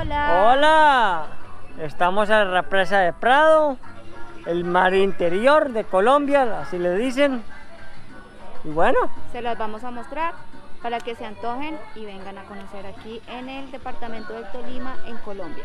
Hola. Hola, estamos en la represa de Prado, el mar interior de Colombia, así le dicen. Y bueno, Se las vamos a mostrar para que se antojen y vengan a conocer aquí en el departamento del Tolima, en Colombia.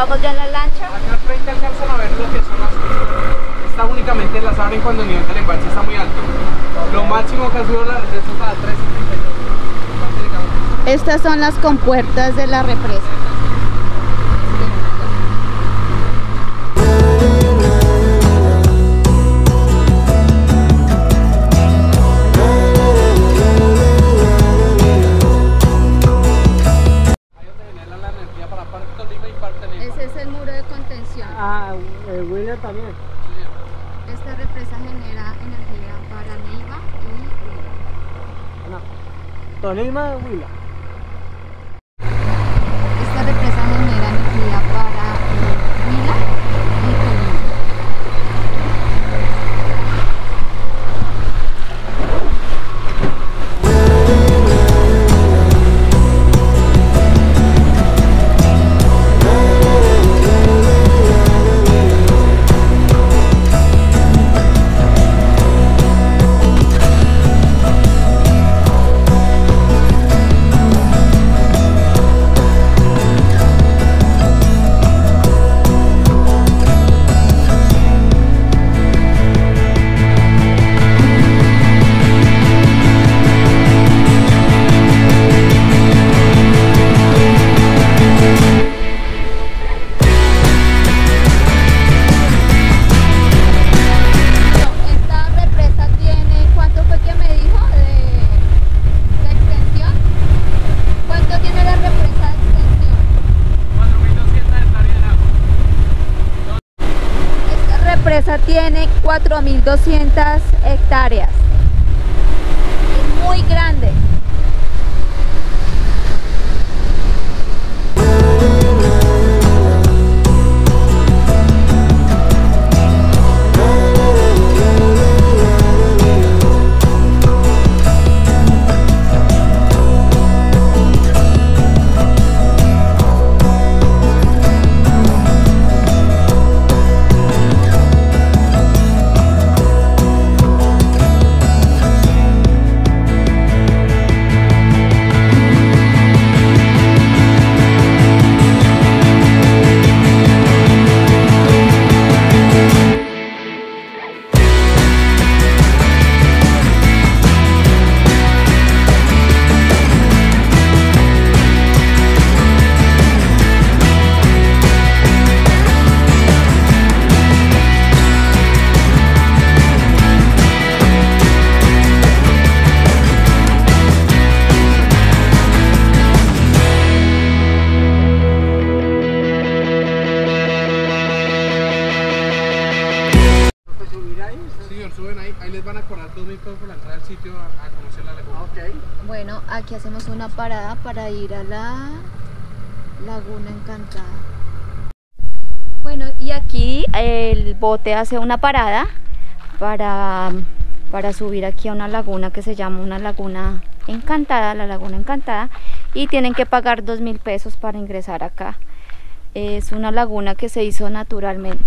Vamos ya en la lancha. Acá al frente alcanzan a ver lo que son las Estas únicamente las abren cuando el nivel del embalse está muy alto. Lo máximo que ha subido la represa es a 3.72. Estas son las compuertas de la represa. También. Esta represa genera energía para Neiva y Huila. No, Tolima, Huila. Tiene 4.200 hectáreas. Es muy grande. Suben ahí. Ahí les van a cobrar 2.000 pesos por la entrada al sitio a, a conocer la laguna. Bueno, aquí hacemos una parada para ir a la Laguna Encantada. Bueno, y aquí el bote hace una parada para, para subir aquí a una laguna que se llama una laguna encantada, la laguna encantada, y tienen que pagar dos mil pesos para ingresar acá. Es una laguna que se hizo naturalmente.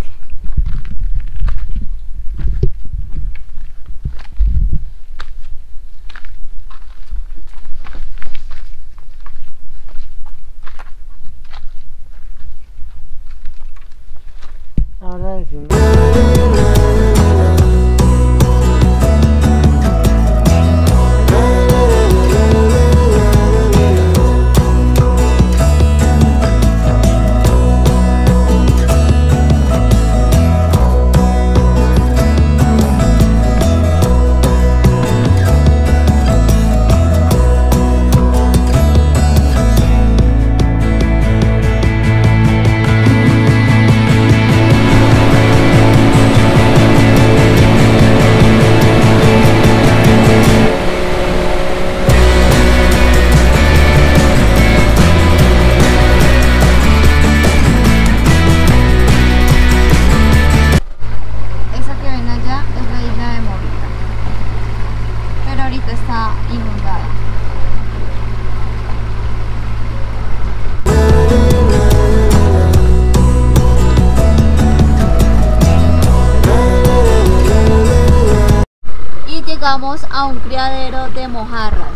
Llegamos a un criadero de mojarras,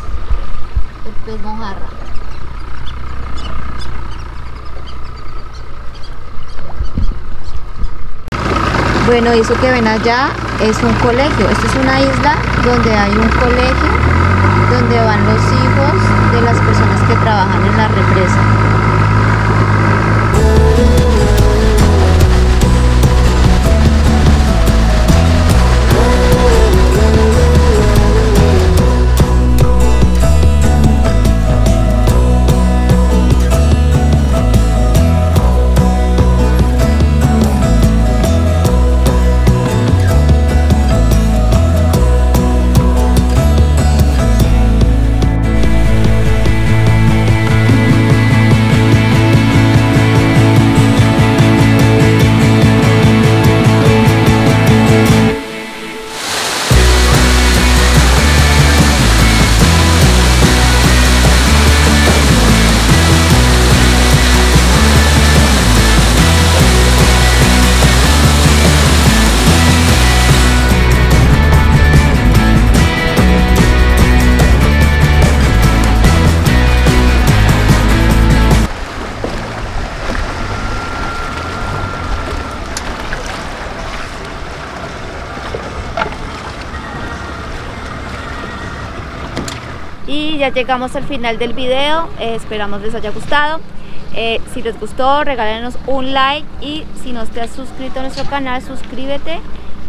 el pez mojarra. Bueno, eso que ven allá es un colegio. Esta es una isla donde hay un colegio donde van los hijos de las personas que trabajan en la represa. Ya llegamos al final del video, eh, esperamos les haya gustado. Eh, si les gustó, regálenos un like y si no te has suscrito a nuestro canal, suscríbete.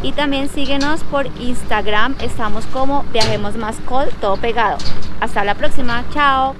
Y también síguenos por Instagram, estamos como Viajemos Más Col, todo pegado. Hasta la próxima, chao.